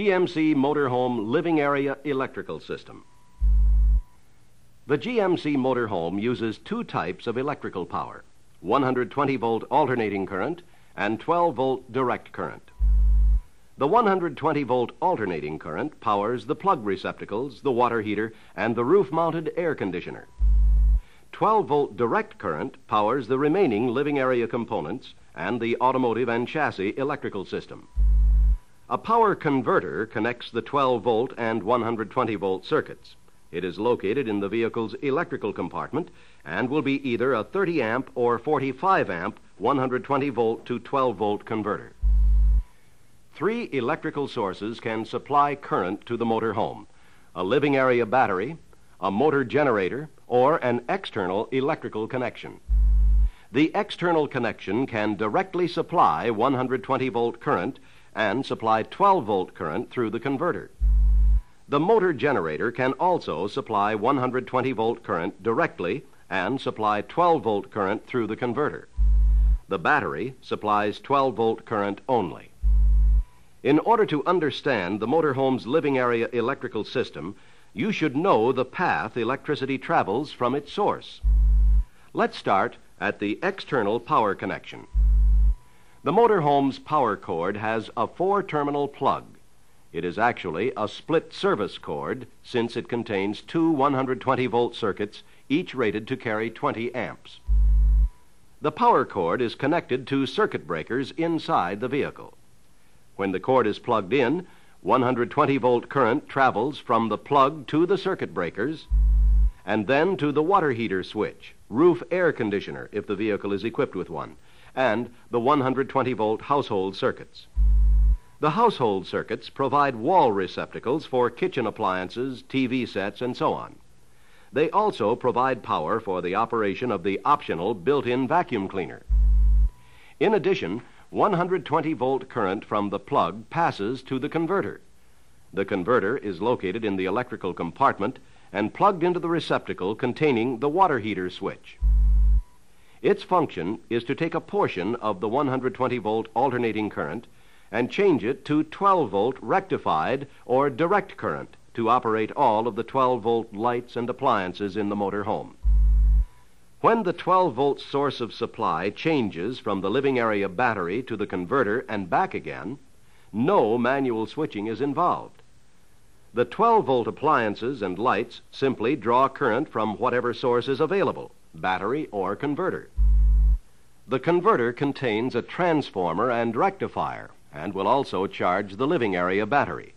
GMC Motorhome Living Area Electrical System. The GMC Motorhome uses two types of electrical power 120 volt alternating current and 12 volt direct current. The 120 volt alternating current powers the plug receptacles, the water heater, and the roof mounted air conditioner. 12 volt direct current powers the remaining living area components and the automotive and chassis electrical system. A power converter connects the 12 volt and 120 volt circuits. It is located in the vehicle's electrical compartment and will be either a 30 amp or 45 amp 120 volt to 12 volt converter. Three electrical sources can supply current to the motor home a living area battery, a motor generator, or an external electrical connection. The external connection can directly supply 120 volt current and supply 12 volt current through the converter. The motor generator can also supply 120 volt current directly and supply 12 volt current through the converter. The battery supplies 12 volt current only. In order to understand the motorhome's living area electrical system, you should know the path electricity travels from its source. Let's start at the external power connection. The motorhome's power cord has a four terminal plug. It is actually a split service cord since it contains two 120 volt circuits, each rated to carry 20 amps. The power cord is connected to circuit breakers inside the vehicle. When the cord is plugged in, 120 volt current travels from the plug to the circuit breakers and then to the water heater switch, roof air conditioner if the vehicle is equipped with one, and the 120 volt household circuits. The household circuits provide wall receptacles for kitchen appliances, TV sets, and so on. They also provide power for the operation of the optional built in vacuum cleaner. In addition, 120 volt current from the plug passes to the converter. The converter is located in the electrical compartment and plugged into the receptacle containing the water heater switch. Its function is to take a portion of the 120 volt alternating current and change it to 12 volt rectified or direct current to operate all of the 12 volt lights and appliances in the motor home. When the 12 volt source of supply changes from the living area battery to the converter and back again, no manual switching is involved. The 12 volt appliances and lights simply draw current from whatever source is available, battery or converter. The converter contains a transformer and rectifier and will also charge the living area battery.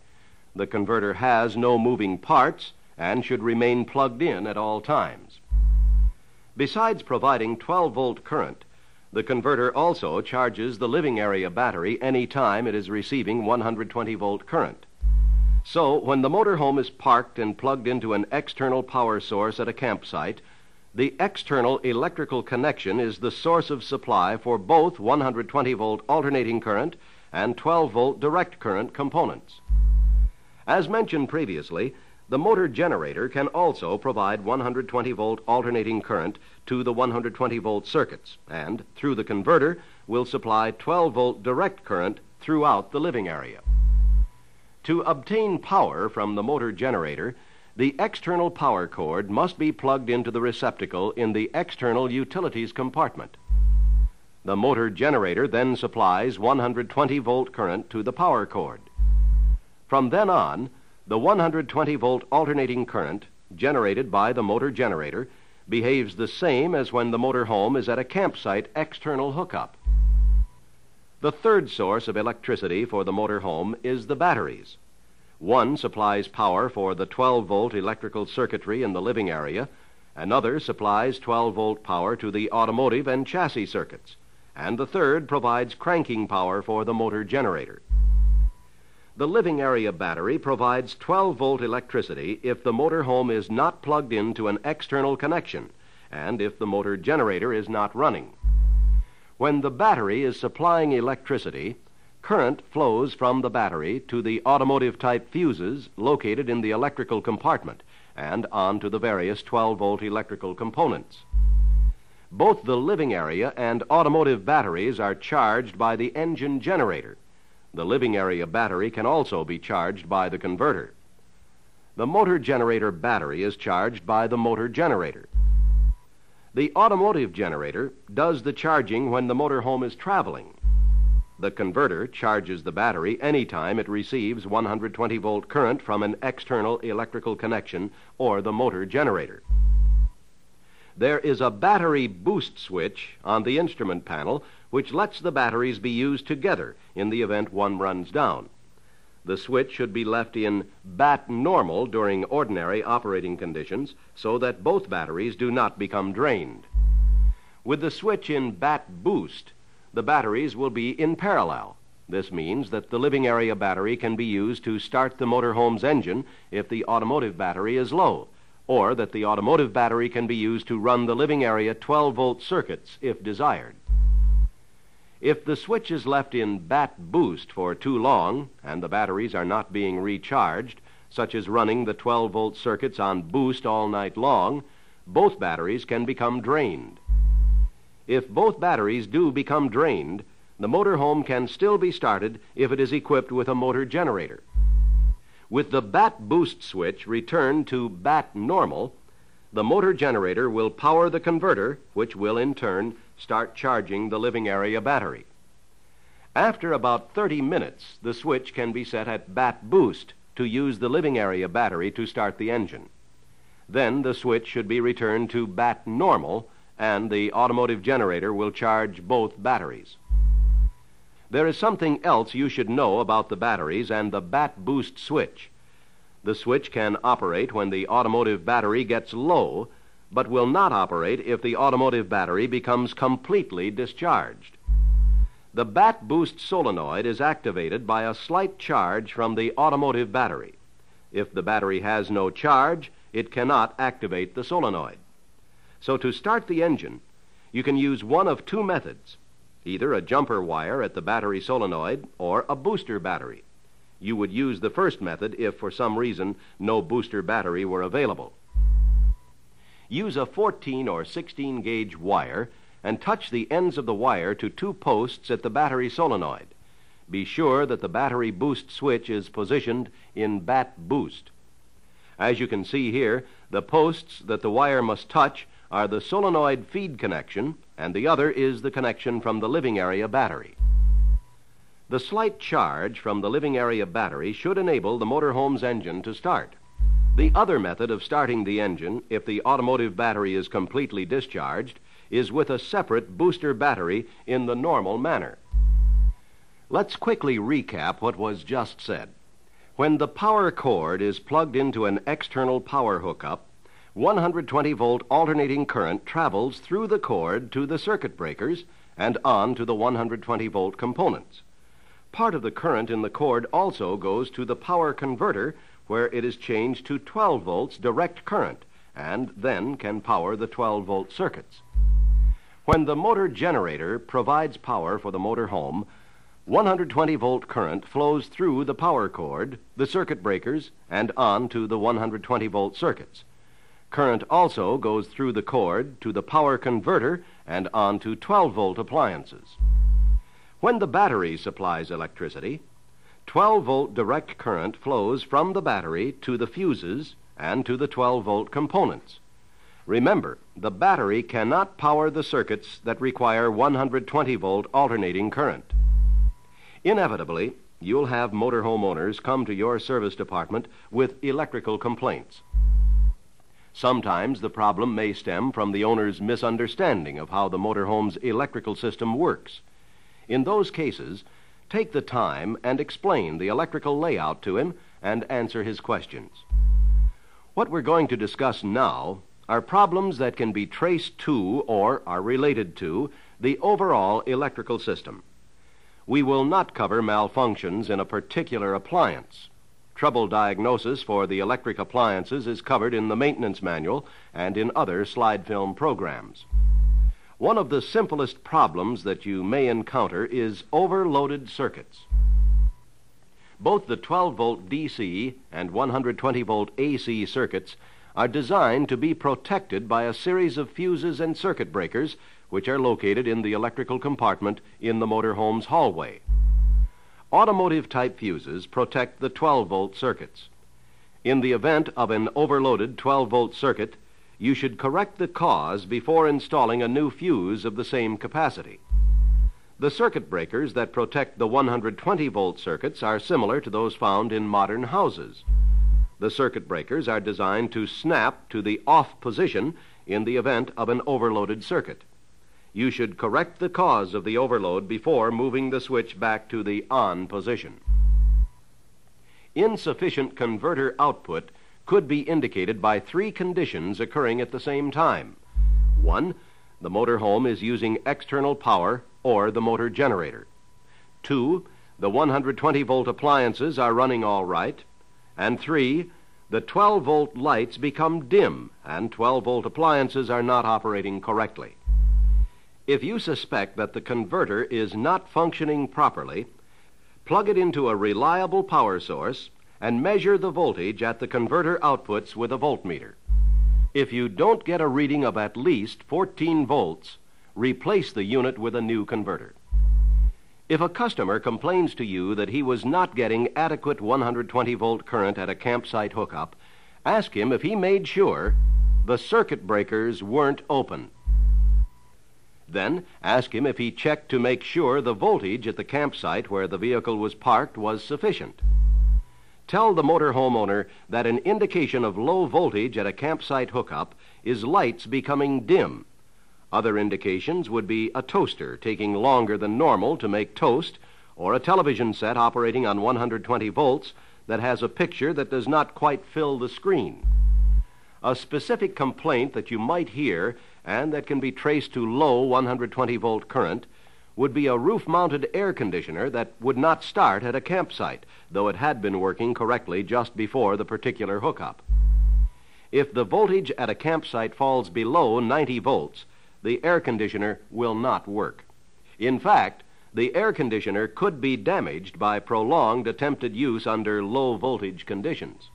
The converter has no moving parts and should remain plugged in at all times. Besides providing 12 volt current, the converter also charges the living area battery any time it is receiving 120 volt current. So, when the motorhome is parked and plugged into an external power source at a campsite, the external electrical connection is the source of supply for both 120 volt alternating current and 12 volt direct current components. As mentioned previously, the motor generator can also provide 120 volt alternating current to the 120 volt circuits and, through the converter, will supply 12 volt direct current throughout the living area. To obtain power from the motor generator, the external power cord must be plugged into the receptacle in the external utilities compartment. The motor generator then supplies 120 volt current to the power cord. From then on, the 120 volt alternating current generated by the motor generator behaves the same as when the motor home is at a campsite external hookup. The third source of electricity for the motor home is the batteries. One supplies power for the 12 volt electrical circuitry in the living area, another supplies 12 volt power to the automotive and chassis circuits, and the third provides cranking power for the motor generator. The living area battery provides 12 volt electricity if the motor home is not plugged into an external connection and if the motor generator is not running. When the battery is supplying electricity, current flows from the battery to the automotive type fuses located in the electrical compartment and on to the various 12 volt electrical components. Both the living area and automotive batteries are charged by the engine generator The living area battery can also be charged by the converter. The motor generator battery is charged by the motor generator. The automotive generator does the charging when the motorhome is traveling. The converter charges the battery any time it receives 120 volt current from an external electrical connection or the motor generator. There is a battery boost switch on the instrument panel which lets the batteries be used together in the event one runs down. The switch should be left in bat normal during ordinary operating conditions so that both batteries do not become drained. With the switch in bat boost, the batteries will be in parallel. This means that the living area battery can be used to start the motorhome's engine if the automotive battery is low or that the automotive battery can be used to run the living area 12 volt circuits if desired. If the switch is left in bat boost for too long and the batteries are not being recharged, such as running the 12 volt circuits on boost all night long, both batteries can become drained. If both batteries do become drained, the motorhome can still be started if it is equipped with a motor generator. With the bat boost switch returned to bat normal, the motor generator will power the converter, which will in turn start charging the living area battery. After about 30 minutes, the switch can be set at bat boost to use the living area battery to start the engine. Then the switch should be returned to bat normal and the automotive generator will charge both batteries. There is something else you should know about the batteries and the bat boost switch. The switch can operate when the automotive battery gets low, but will not operate if the automotive battery becomes completely discharged. The bat boost solenoid is activated by a slight charge from the automotive battery. If the battery has no charge, it cannot activate the solenoid. So to start the engine, you can use one of two methods either a jumper wire at the battery solenoid or a booster battery. You would use the first method if, for some reason, no booster battery were available. Use a 14 or 16 gauge wire and touch the ends of the wire to two posts at the battery solenoid. Be sure that the battery boost switch is positioned in bat boost. As you can see here, the posts that the wire must touch are the solenoid feed connection, and the other is the connection from the living area battery. The slight charge from the living area battery should enable the motorhome's engine to start. The other method of starting the engine, if the automotive battery is completely discharged, is with a separate booster battery in the normal manner. Let's quickly recap what was just said. When the power cord is plugged into an external power hookup, 120 volt alternating current travels through the cord to the circuit breakers and on to the 120 volt components. Part of the current in the cord also goes to the power converter where it is changed to 12 volts direct current and then can power the 12 volt circuits. When the motor generator provides power for the motor home, 120 volt current flows through the power cord, the circuit breakers, and on to the 120 volt circuits. Current also goes through the cord to the power converter and on to 12 volt appliances. When the battery supplies electricity, 12 volt direct current flows from the battery to the fuses and to the 12 volt components. Remember, the battery cannot power the circuits that require 120 volt alternating current. Inevitably, you'll have motorhome owners come to your service department with electrical complaints. Sometimes the problem may stem from the owner's misunderstanding of how the motorhome's electrical system works. In those cases, take the time and explain the electrical layout to him and answer his questions. What we're going to discuss now are problems that can be traced to or are related to the overall electrical system. We will not cover malfunctions in a particular appliance. Trouble diagnosis for the electric appliances is covered in the maintenance manual and in other slide film programs. One of the simplest problems that you may encounter is overloaded circuits. Both the 12 volt DC and 120 volt AC circuits are designed to be protected by a series of fuses and circuit breakers which are located in the electrical compartment in the motorhome's hallway. Automotive type fuses protect the 12 volt circuits. In the event of an overloaded 12 volt circuit, you should correct the cause before installing a new fuse of the same capacity. The circuit breakers that protect the 120 volt circuits are similar to those found in modern houses. The circuit breakers are designed to snap to the off position in the event of an overloaded circuit you should correct the cause of the overload before moving the switch back to the on position. Insufficient converter output could be indicated by three conditions occurring at the same time. One, the motor home is using external power or the motor generator. Two, the 120 volt appliances are running all right. And three, the 12 volt lights become dim and 12 volt appliances are not operating correctly. If you suspect that the converter is not functioning properly, plug it into a reliable power source and measure the voltage at the converter outputs with a voltmeter. If you don't get a reading of at least 14 volts, replace the unit with a new converter. If a customer complains to you that he was not getting adequate 120 volt current at a campsite hookup, ask him if he made sure the circuit breakers weren't open. Then ask him if he checked to make sure the voltage at the campsite where the vehicle was parked was sufficient. Tell the motor homeowner that an indication of low voltage at a campsite hookup is lights becoming dim. Other indications would be a toaster taking longer than normal to make toast, or a television set operating on 120 volts that has a picture that does not quite fill the screen. A specific complaint that you might hear and that can be traced to low 120 volt current would be a roof mounted air conditioner that would not start at a campsite, though it had been working correctly just before the particular hookup. If the voltage at a campsite falls below 90 volts, the air conditioner will not work. In fact, the air conditioner could be damaged by prolonged attempted use under low voltage conditions.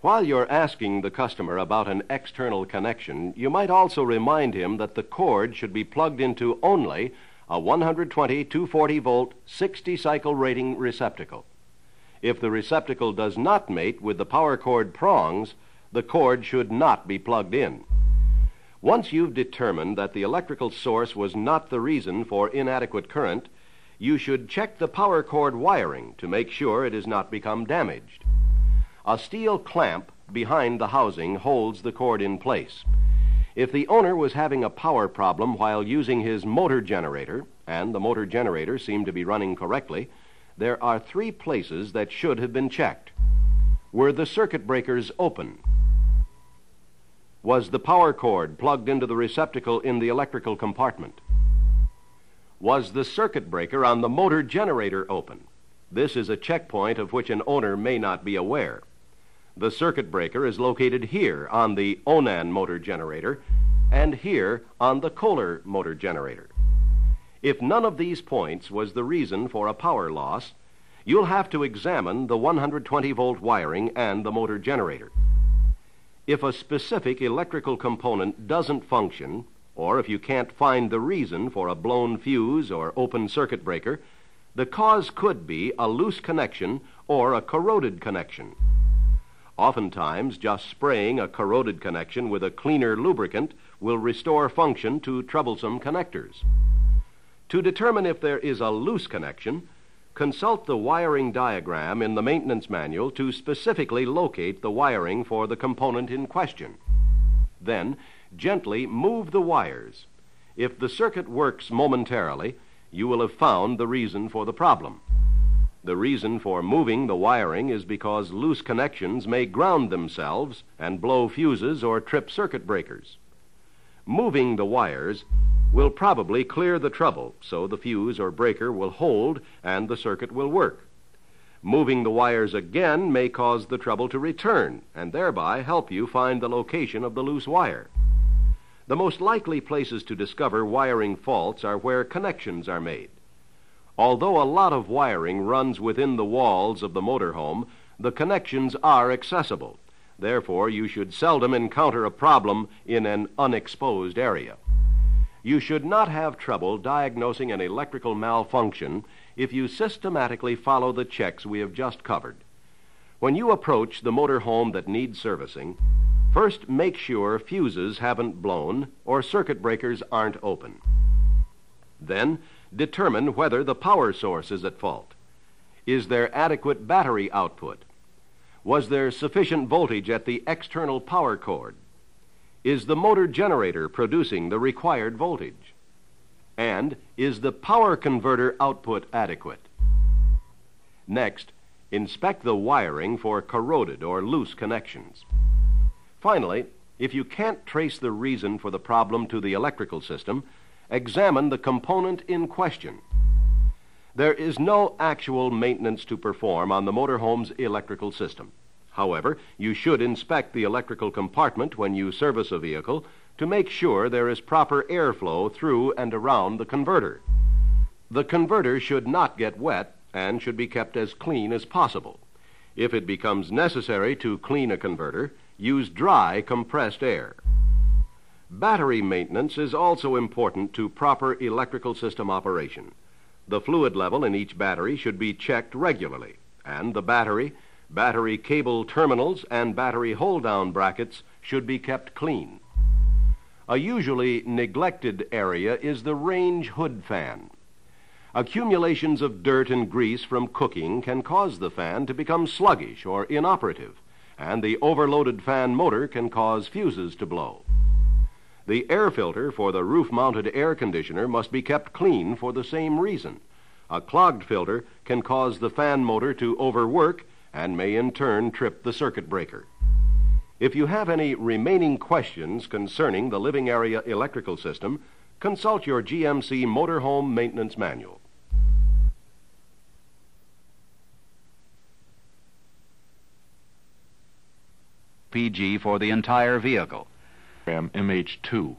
While you're asking the customer about an external connection, you might also remind him that the cord should be plugged into only a 120 240 volt 60 cycle rating receptacle. If the receptacle does not mate with the power cord prongs, the cord should not be plugged in. Once you've determined that the electrical source was not the reason for inadequate current, you should check the power cord wiring to make sure it has not become damaged. A steel clamp behind the housing holds the cord in place. If the owner was having a power problem while using his motor generator, and the motor generator seemed to be running correctly, there are three places that should have been checked. Were the circuit breakers open? Was the power cord plugged into the receptacle in the electrical compartment? Was the circuit breaker on the motor generator open? This is a checkpoint of which an owner may not be aware. The circuit breaker is located here on the Onan motor generator and here on the Kohler motor generator. If none of these points was the reason for a power loss, you'll have to examine the 120 volt wiring and the motor generator. If a specific electrical component doesn't function, or if you can't find the reason for a blown fuse or open circuit breaker, the cause could be a loose connection or a corroded connection. Oftentimes, just spraying a corroded connection with a cleaner lubricant will restore function to troublesome connectors. To determine if there is a loose connection, consult the wiring diagram in the maintenance manual to specifically locate the wiring for the component in question. Then, gently move the wires. If the circuit works momentarily, you will have found the reason for the problem. The reason for moving the wiring is because loose connections may ground themselves and blow fuses or trip circuit breakers. Moving the wires will probably clear the trouble so the fuse or breaker will hold and the circuit will work. Moving the wires again may cause the trouble to return and thereby help you find the location of the loose wire. The most likely places to discover wiring faults are where connections are made. Although a lot of wiring runs within the walls of the motorhome, the connections are accessible. Therefore, you should seldom encounter a problem in an unexposed area. You should not have trouble diagnosing an electrical malfunction if you systematically follow the checks we have just covered. When you approach the motor home that needs servicing, first make sure fuses haven't blown or circuit breakers aren't open. Then determine whether the power source is at fault. Is there adequate battery output? Was there sufficient voltage at the external power cord? Is the motor generator producing the required voltage? And is the power converter output adequate? Next, inspect the wiring for corroded or loose connections. Finally, if you can't trace the reason for the problem to the electrical system, examine the component in question. There is no actual maintenance to perform on the motorhome's electrical system. However, you should inspect the electrical compartment when you service a vehicle to make sure there is proper airflow through and around the converter. The converter should not get wet and should be kept as clean as possible. If it becomes necessary to clean a converter, use dry compressed air. Battery maintenance is also important to proper electrical system operation. The fluid level in each battery should be checked regularly, and the battery, battery cable terminals, and battery hold-down brackets should be kept clean. A usually neglected area is the range hood fan. Accumulations of dirt and grease from cooking can cause the fan to become sluggish or inoperative, and the overloaded fan motor can cause fuses to blow. The air filter for the roof-mounted air conditioner must be kept clean for the same reason. A clogged filter can cause the fan motor to overwork and may in turn trip the circuit breaker. If you have any remaining questions concerning the living area electrical system, consult your GMC Motorhome Maintenance Manual. PG for the entire vehicle. MH2.